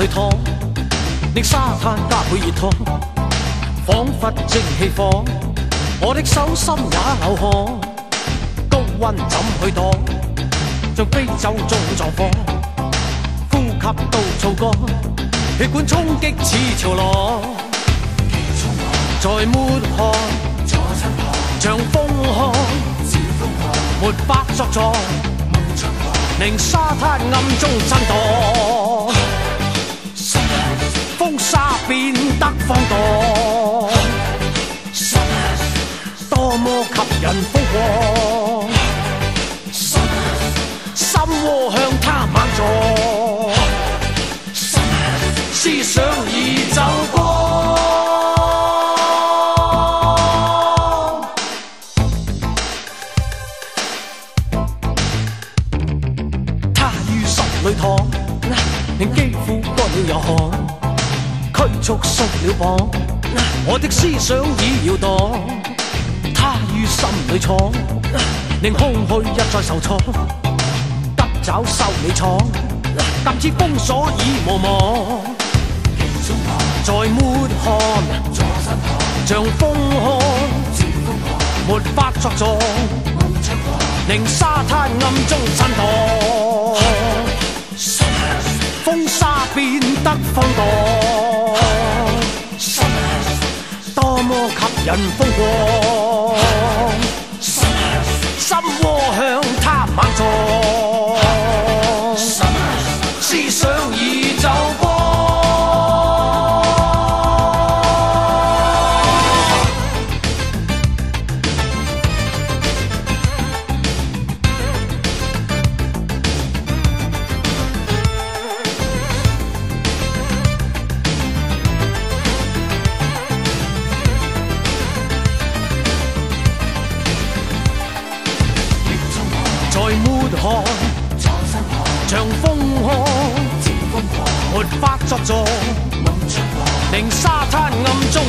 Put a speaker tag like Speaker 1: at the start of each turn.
Speaker 1: 里躺，令沙滩加倍热烫，仿佛蒸汽火，我的手心也流汗。高温怎去挡？像非洲中撞火，呼吸都燥干，血管冲击似潮浪，在抹汗，像风寒，没法作状。令沙滩暗中震荡，变得放荡，多么吸引风光，心窝向他猛撞，思想已走光。他於心里躺，令肌膚乾了又汗，拘束鬆了綁，我的思想已搖蕩。他於心裏闖，令空虛一再受挫，急找修理廠，今次封鎖已無望，在抹汗，像風寒，沒法作狀。令沙灘暗中震盪，風沙變得放蕩，人风光，心心窝向他猛撞。在抹汗，像風寒，沒法作狀，令沙灘暗中